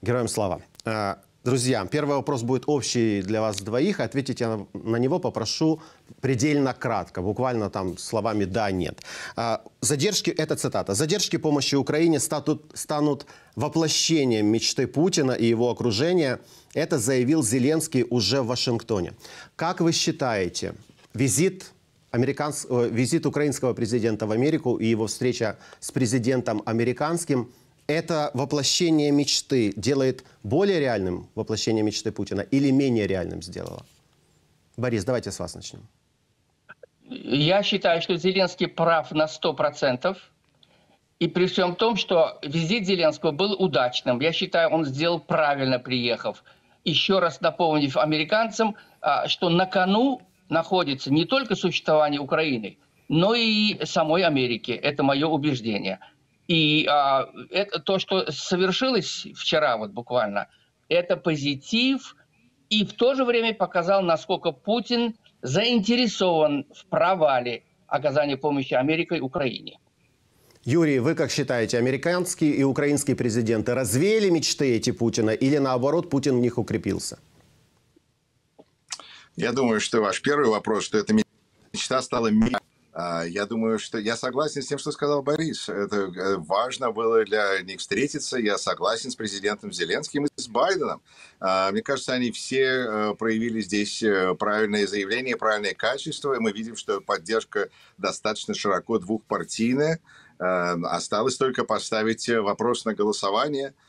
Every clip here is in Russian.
Героям слава. Э, друзья, первый вопрос будет общий для вас двоих. Ответить я на него попрошу предельно кратко, буквально там словами «да», «нет». Э, задержки, это цитата, «Задержки помощи Украине станут, станут воплощением мечты Путина и его окружения». Это заявил Зеленский уже в Вашингтоне. Как вы считаете, визит американс... Э, визит украинского президента в Америку и его встреча с президентом американским – это воплощение мечты делает более реальным воплощение мечты Путина или менее реальным сделало? Борис, давайте с вас начнем. Я считаю, что Зеленский прав на 100%. И при всем том, что визит Зеленского был удачным. Я считаю, он сделал правильно, приехав. Еще раз напомнив американцам, а, что на кону находится не только существование Украины, но и самой Америки. Это мое убеждение. И а, это то, что совершилось вчера вот буквально, это позитив, и в то же время показал, насколько Путин заинтересован в провале оказания помощи Америкой Украине. Юрий, вы как считаете, американские и украинские президенты развеяли мечты эти Путина или наоборот Путин в них укрепился? Я думаю, что ваш первый вопрос, что эта мечта стала а, я думаю, что я согласен с тем, что сказал Борис. Это э, важно было для них встретиться. Я согласен с президентом Зеленским и с Байденом. А, мне кажется, они все э, проявили здесь э, правильные заявления, правильные качества. И мы видим, что поддержка достаточно широко двухпартийная. Осталось только поставить вопрос на голосование –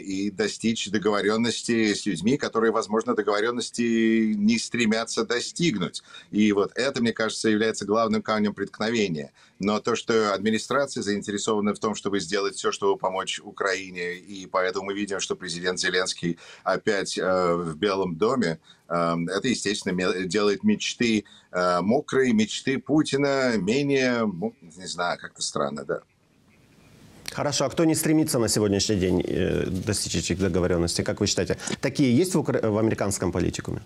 и достичь договоренности с людьми, которые, возможно, договоренности не стремятся достигнуть. И вот это, мне кажется, является главным камнем преткновения. Но то, что администрация заинтересована в том, чтобы сделать все, чтобы помочь Украине, и поэтому мы видим, что президент Зеленский опять э, в Белом доме, э, это, естественно, делает мечты э, мокрые, мечты Путина менее, не знаю, как-то странно, да. Хорошо, а кто не стремится на сегодняшний день э, достичь этих договоренностей, как вы считаете? Такие есть в, укра... в американском политикуме?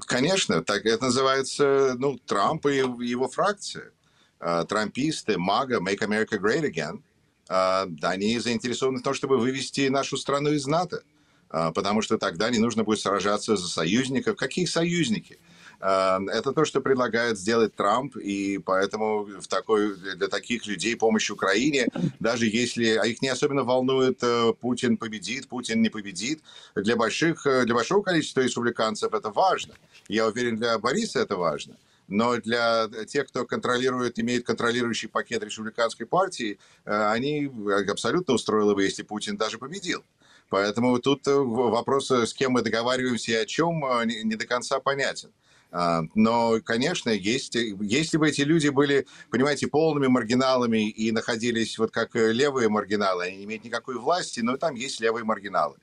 Конечно, так это называется ну, Трамп и его фракция. А, трамписты, МАГА, Make America Great Again, а, они заинтересованы в том, чтобы вывести нашу страну из НАТО, а, потому что тогда не нужно будет сражаться за союзников. Какие союзники? Эм, это то, что предлагает сделать Трамп, и поэтому в такой, для таких людей помощь Украине, даже если а их не особенно волнует, э, Путин победит, Путин не победит, для, больших, э, для большого количества республиканцев это важно. Я уверен, для Бориса это важно. Но для тех, кто контролирует, имеет контролирующий пакет республиканской партии, э, они абсолютно устроило бы, если Путин даже победил. Поэтому тут вопрос, с кем мы договариваемся и о чем, не до конца понятен. А, но, конечно, есть, если бы эти люди были, понимаете, полными маргиналами и находились вот как левые маргиналы, они не имеют никакой власти, но там есть левые маргиналы.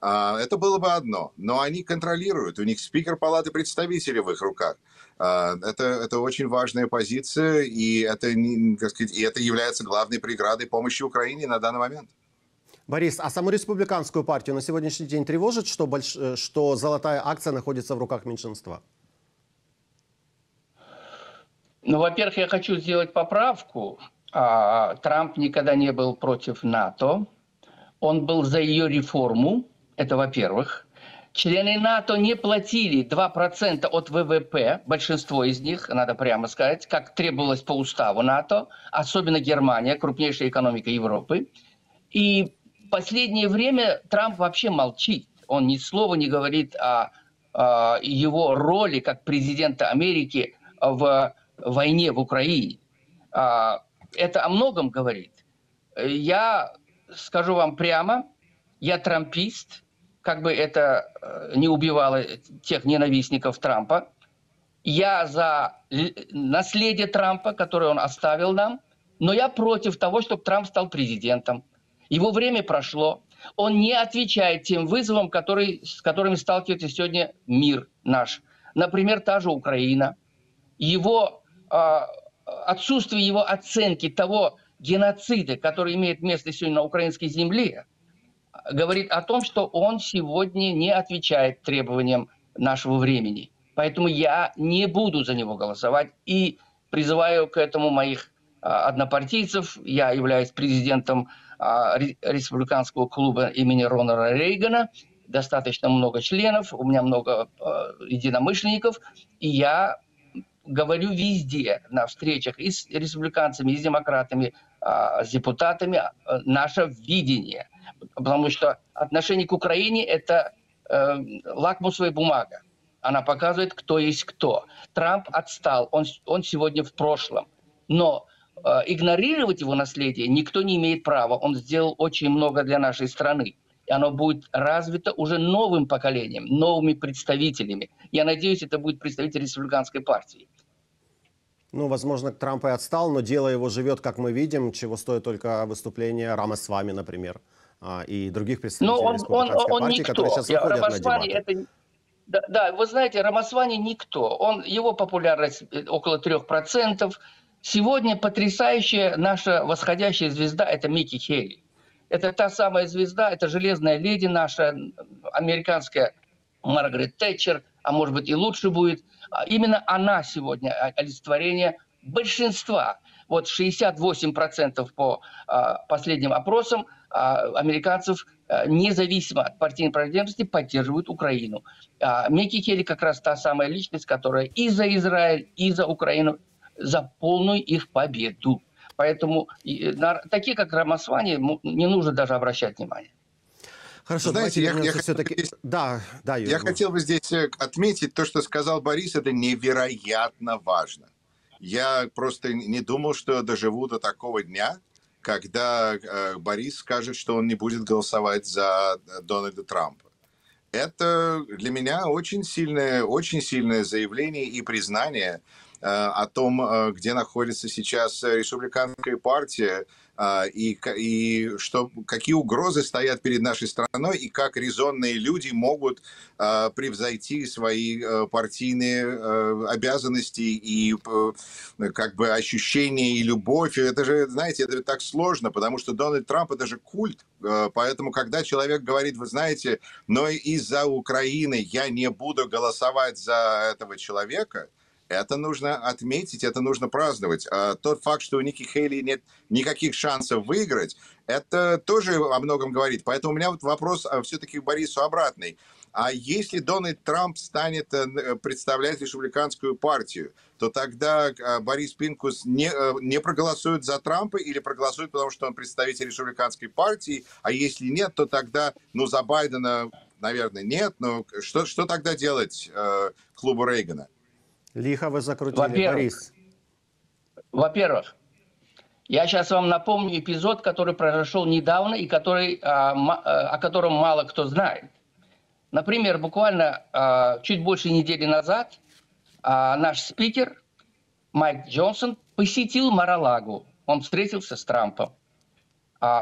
А, это было бы одно. Но они контролируют, у них спикер палаты представителей в их руках. А, это, это очень важная позиция, и это, как сказать, и это является главной преградой помощи Украине на данный момент. Борис, а саму республиканскую партию на сегодняшний день тревожит, что, больш... что золотая акция находится в руках меньшинства? Ну, во-первых, я хочу сделать поправку. А, Трамп никогда не был против НАТО. Он был за ее реформу. Это во-первых. Члены НАТО не платили 2% от ВВП, большинство из них, надо прямо сказать, как требовалось по уставу НАТО, особенно Германия, крупнейшая экономика Европы. И в последнее время Трамп вообще молчит. Он ни слова не говорит о, о его роли как президента Америки в войне в Украине. А, это о многом говорит. Я скажу вам прямо, я трампист, как бы это э, не убивало тех ненавистников Трампа. Я за наследие Трампа, которое он оставил нам, но я против того, чтобы Трамп стал президентом. Его время прошло. Он не отвечает тем вызовам, которые, с которыми сталкивается сегодня мир наш. Например, та же Украина. Его отсутствие его оценки того геноцида, который имеет место сегодня на украинской земле, говорит о том, что он сегодня не отвечает требованиям нашего времени. Поэтому я не буду за него голосовать и призываю к этому моих а, однопартийцев. Я являюсь президентом а, республиканского клуба имени Рональда Рейгана. Достаточно много членов, у меня много а, единомышленников, и я говорю везде на встречах и с республиканцами, и с демократами, с депутатами наше видение. Потому что отношение к Украине – это э, лакмусовая бумага. Она показывает, кто есть кто. Трамп отстал, он, он сегодня в прошлом. Но э, игнорировать его наследие никто не имеет права. Он сделал очень много для нашей страны. И оно будет развито уже новым поколением, новыми представителями. Я надеюсь, это будет представитель республиканской партии. Ну, возможно, Трамп и отстал, но дело его живет, как мы видим, чего стоит только выступление Рама с вами, например, а, и других представителей но он, республиканской он, он партии, никто. которые сейчас выходят Рамасвани на дебаты. Это, да, да, вы знаете, Рамасвани никто. Он, его популярность э, около 3%. Сегодня потрясающая наша восходящая звезда – это Микки Хейли. Это та самая звезда, это железная леди наша, американская Маргарет Тэтчер, а может быть и лучше будет. А именно она сегодня олицетворение большинства. Вот 68% по а, последним опросам а, американцев а, независимо от партийной принадлежности поддерживают Украину. А, Микки Хелли как раз та самая личность, которая и за Израиль, и за Украину, за полную их победу. Поэтому на такие, как Рамасвани, не нужно даже обращать внимание. Хорошо, Знаете, я, я, все-таки... Здесь... Да, да, Юрий, я хотел бы здесь э, отметить то, что сказал Борис, это невероятно важно. Я просто не думал, что доживу до такого дня, когда э, Борис скажет, что он не будет голосовать за э, Дональда Трампа. Это для меня очень сильное, очень сильное заявление и признание э, о том, э, где находится сейчас республиканская партия, а, и, и что, какие угрозы стоят перед нашей страной и как резонные люди могут превзойти свои партийные обязанности и как бы ощущения и любовь. Это же, знаете, это так сложно, потому что Дональд Трамп это же культ. Поэтому, когда человек говорит, вы знаете, но из-за Украины я не буду голосовать за этого человека, это нужно отметить, это нужно праздновать. А тот факт, что у Ники Хейли нет никаких шансов выиграть, это тоже о многом говорит. Поэтому у меня вот вопрос а, все-таки Борису обратный. А если Дональд Трамп станет э, представлять республиканскую партию, то тогда а, Борис Пинкус не, э, не проголосует за Трампа или проголосует, потому что он представитель республиканской партии, а если нет, то тогда, ну, за Байдена, наверное, нет, но что, что тогда делать э, клубу Рейгана? Лихо вы закрутили, во-первых, Борис. Во-первых, я сейчас вам напомню эпизод, который произошел недавно и который, а, а, о котором мало кто знает. Например, буквально а, чуть больше недели назад наш спикер Майк Джонсон посетил Маралагу. Он встретился с Трампом.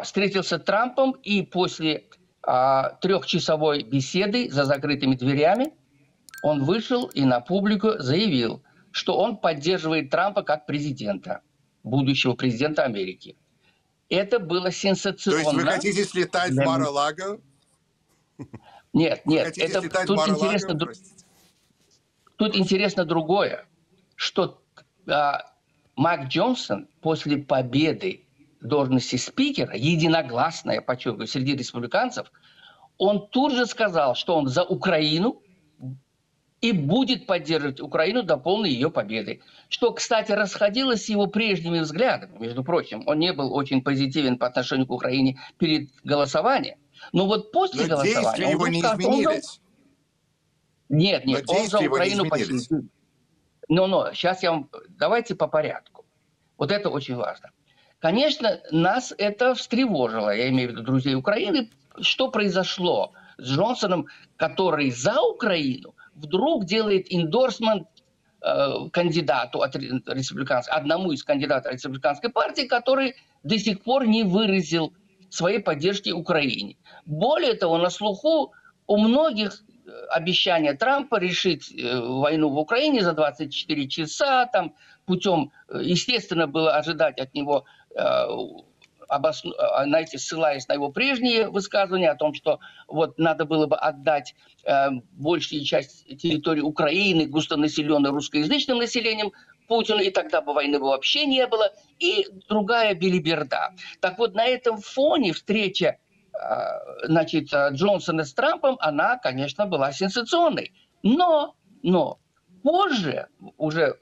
Встретился с Трампом и после трехчасовой беседы за закрытыми дверями он вышел и на публику заявил, что он поддерживает Трампа как президента, будущего президента Америки. Это было сенсационно. То есть вы хотите слетать в Мар-а-Лаго? Нет, нет. Это, тут, интересно, тут интересно другое, что а, Мак Джонсон после победы должности спикера, единогласно, я подчеркиваю, среди республиканцев, он тут же сказал, что он за Украину, и будет поддерживать Украину до полной ее победы. Что, кстати, расходилось с его прежними взглядами, между прочим. Он не был очень позитивен по отношению к Украине перед голосованием. Но вот после Но голосования... его не изменились. Он... Нет, нет, Но он за Украину почти... Но, но, сейчас я вам... Давайте по порядку. Вот это очень важно. Конечно, нас это встревожило, я имею в виду друзей Украины, что произошло с Джонсоном, который за Украину, вдруг делает индорсмент э, кандидату от республиканской, одному из кандидатов республиканской партии, который до сих пор не выразил своей поддержки Украине. Более того, на слуху у многих э, обещания Трампа решить э, войну в Украине за 24 часа, там, путем, э, естественно, было ожидать от него обосну... А, знаете, ссылаясь на его прежние высказывания о том, что вот надо было бы отдать э, большую часть территории Украины, густонаселенной русскоязычным населением, Путину, и тогда бы войны бы вообще не было, и другая билиберда. Так вот, на этом фоне встреча а, значит, Джонсона с Трампом, она, конечно, была сенсационной. Но, но позже, уже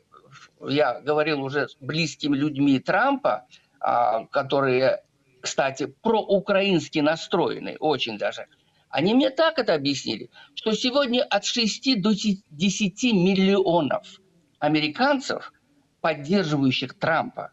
я говорил уже с близкими людьми Трампа, а, которые, кстати, проукраински настроены, очень даже, они мне так это объяснили, что сегодня от 6 до 10 миллионов американцев, поддерживающих Трампа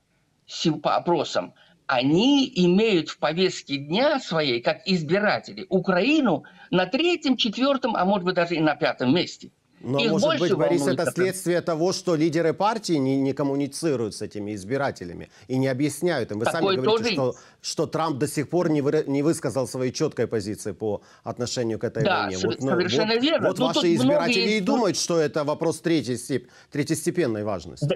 по опросам, они имеют в повестке дня своей, как избиратели, Украину на третьем, четвертом, а может быть даже и на пятом месте. Но, Их может быть, Борис, это следствие того, что лидеры партии не, не коммуницируют с этими избирателями и не объясняют им. Вы Такое сами говорите, что, что Трамп до сих пор не, вы, не высказал своей четкой позиции по отношению к этой да, войне. Вот, ну, совершенно вот, верно. Вот ну, ваши избиратели есть... и думают, что это вопрос третьей степ... третьестепенной важности. Да,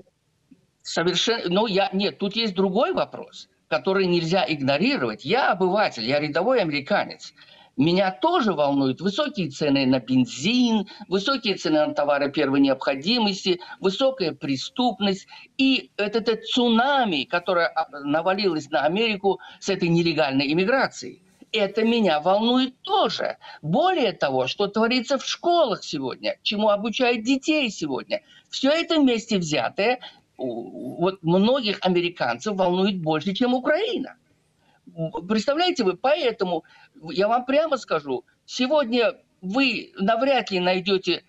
совершенно. Ну, я... Нет, тут есть другой вопрос, который нельзя игнорировать. Я обыватель, я рядовой американец. Меня тоже волнуют высокие цены на бензин, высокие цены на товары первой необходимости, высокая преступность и этот, этот цунами, которое навалилось на Америку с этой нелегальной иммиграцией. Это меня волнует тоже. Более того, что творится в школах сегодня, чему обучают детей сегодня. Все это вместе взятое вот многих американцев волнует больше, чем Украина. Представляете вы, поэтому я вам прямо скажу, сегодня вы навряд ли найдете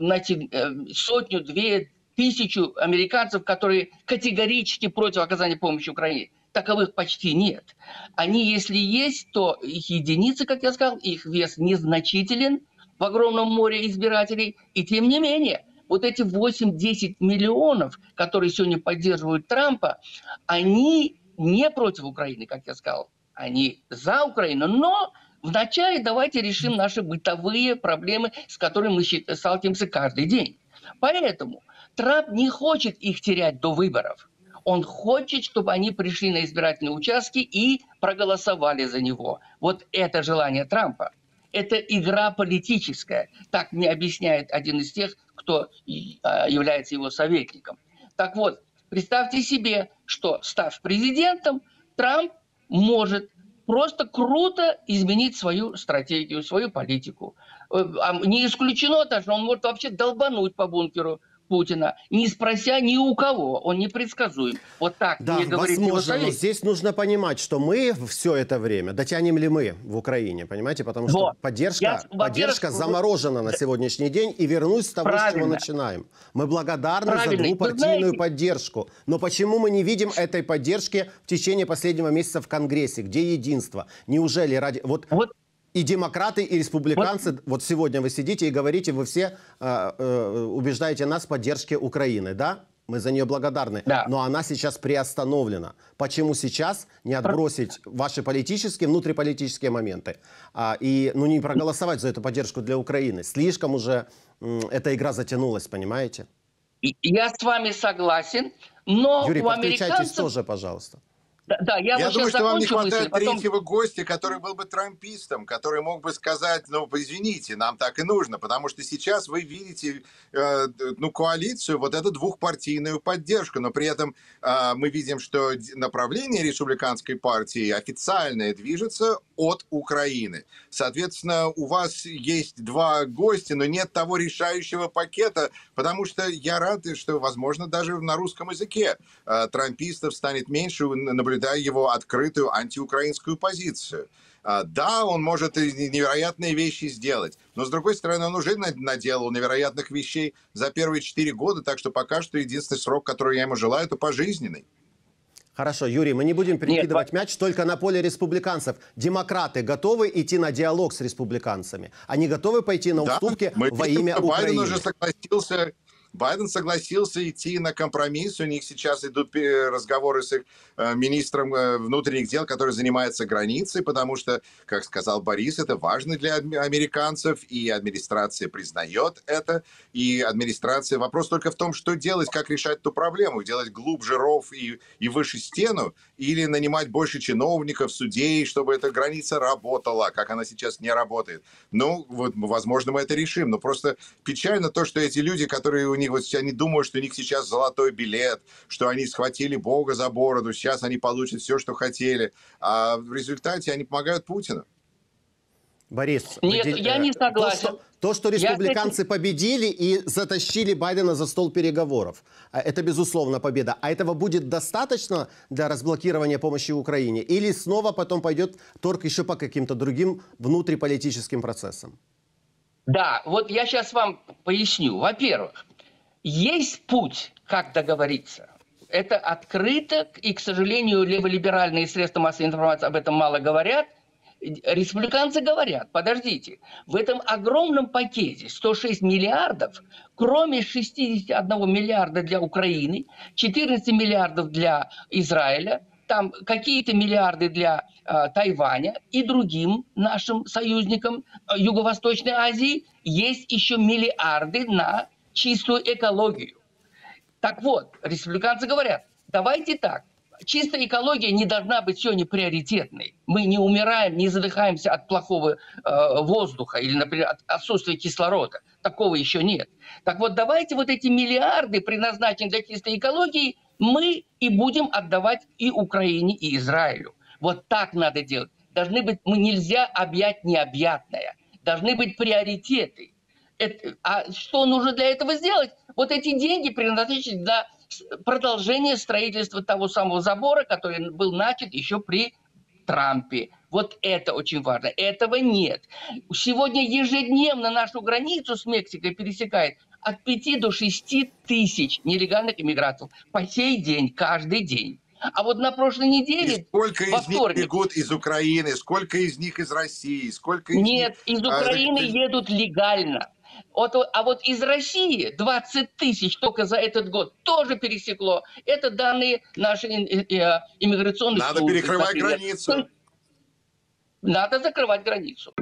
знаете, э, сотню, две, тысячу американцев, которые категорически против оказания помощи Украине. Таковых почти нет. Они, если есть, то их единицы, как я сказал, их вес незначителен в огромном море избирателей. И тем не менее, вот эти 8-10 миллионов, которые сегодня поддерживают Трампа, они не против Украины, как я сказал, они за Украину, но вначале давайте решим наши бытовые проблемы, с которыми мы сталкиваемся каждый день. Поэтому Трамп не хочет их терять до выборов. Он хочет, чтобы они пришли на избирательные участки и проголосовали за него. Вот это желание Трампа. Это игра политическая. Так мне объясняет один из тех, кто а, является его советником. Так вот, представьте себе, что, став президентом, Трамп может просто круто изменить свою стратегию, свою политику. Э, а не исключено даже, он может вообще долбануть по бункеру Путина, не спрося ни у кого. Он непредсказуем. Вот так да, мне говорит возможно, его но здесь нужно понимать, что мы все это время, дотянем ли мы в Украине, понимаете? Потому что вот. поддержка, Я, поддержка заморожена на сегодняшний день. И вернусь с того, Правильно. с чего начинаем. Мы благодарны Правильно. за двупартийную поддержку. Но почему мы не видим этой поддержки в течение последнего месяца в Конгрессе? Где единство? Неужели ради... Вот, вот и демократы, и республиканцы, вот, вот сегодня вы сидите и говорите, вы все э, э, убеждаете нас в поддержке Украины, да? Мы за нее благодарны. Да. Но она сейчас приостановлена. Почему сейчас не отбросить ваши политические, внутриполитические моменты а, и ну, не проголосовать за эту поддержку для Украины? Слишком уже м, эта игра затянулась, понимаете? Я с вами согласен, но Юрий, у подключайтесь американцев... тоже, пожалуйста. Да, я, я думаю, что вам не хватает потом... третьего гостя, который был бы трампистом, который мог бы сказать, ну, извините, нам так и нужно, потому что сейчас вы видите, э, ну, коалицию, вот эту двухпартийную поддержку, но при этом э, мы видим, что направление республиканской партии официальное движется от Украины. Соответственно, у вас есть два гостя, но нет того решающего пакета, потому что я рад, что, возможно, даже на русском языке э, трампистов станет меньше, наблюдать наблюдая его открытую антиукраинскую позицию. А, да, он может невероятные вещи сделать, но, с другой стороны, он уже наделал невероятных вещей за первые четыре года, так что пока что единственный срок, который я ему желаю, это пожизненный. Хорошо, Юрий, мы не будем перекидывать Нет, мяч только на поле республиканцев. Демократы готовы идти на диалог с республиканцами? Они готовы пойти на уступки да, во имя Украины? Байден уже согласился Байден согласился идти на компромисс. У них сейчас идут разговоры с их э, министром э, внутренних дел, который занимается границей, потому что, как сказал Борис, это важно для американцев, и администрация признает это. И администрация... Вопрос только в том, что делать, как решать эту проблему. Делать глубже ров и, и выше стену, или нанимать больше чиновников, судей, чтобы эта граница работала, как она сейчас не работает. Ну, вот, возможно, мы это решим. Но просто печально то, что эти люди, которые у них них, вот они думают, что у них сейчас золотой билет, что они схватили Бога за бороду, сейчас они получат все, что хотели. А в результате они помогают Путину. Борис, Нет, выдел- я э, не согласен. То, что, то, что Я республиканцы победили и затащили Байдена за стол переговоров, а это безусловно победа. А этого будет достаточно для разблокирования помощи Украине? Или снова потом пойдет торг еще по каким-то другим внутриполитическим процессам? Да, вот я сейчас вам поясню. Во-первых, есть путь, как договориться. Это открыто, и, к сожалению, леволиберальные средства массовой информации об этом мало говорят. Республиканцы говорят, подождите, в этом огромном пакете 106 миллиардов, кроме 61 миллиарда для Украины, 14 миллиардов для Израиля, там какие-то миллиарды для э, Тайваня и другим нашим союзникам э, Юго-Восточной Азии, есть еще миллиарды на чистую экологию. Так вот, республиканцы говорят, давайте так, чистая экология не должна быть сегодня приоритетной. Мы не умираем, не задыхаемся от плохого э, воздуха или, например, от отсутствия кислорода. Такого еще нет. Так вот, давайте вот эти миллиарды, предназначенные для чистой экологии, мы и будем отдавать и Украине, и Израилю. Вот так надо делать. Должны быть, мы нельзя объять необъятное. Должны быть приоритеты. Это- а что нужно для этого сделать? Вот эти деньги предназначены для продолжения строительства того самого забора, который был начат еще при Трампе. Вот это очень важно. Этого нет. Сегодня ежедневно нашу границу с Мексикой пересекает от 5 до 6 тысяч нелегальных иммигрантов по сей день, каждый день. А вот на прошлой И неделе сколько во из них вторник. бегут из Украины, сколько из них из России, сколько из Нет, них... из а, Украины значит, едут легально. Вот, а вот из России 20 тысяч только за этот год тоже пересекло. Это данные нашей э, э, иммиграционной Надо службы, перекрывать например. границу. Надо закрывать границу.